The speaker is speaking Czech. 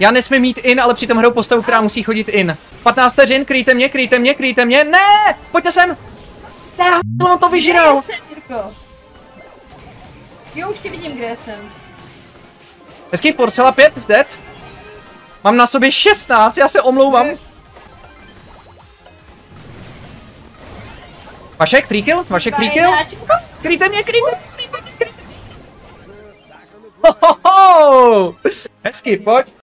Já nesmím mít in, ale přitom hrou postavu, která musí chodit in. 15 vteřin, kryjte mě, kryjte mě, kryjte mě. Ne! Pojďte sem! Já on to vyžral! Jo, už tě vidím, kde jsem. Hezký Porcela 5, dead. Mám na sobě 16, já se omlouvám. Vašek, free kill? Vašek, free kill? Fajnáčku. Kryjte mě, kryjte mě, kryjte mě, kryjte mě. Ho, ho, ho. Hezky, pojď.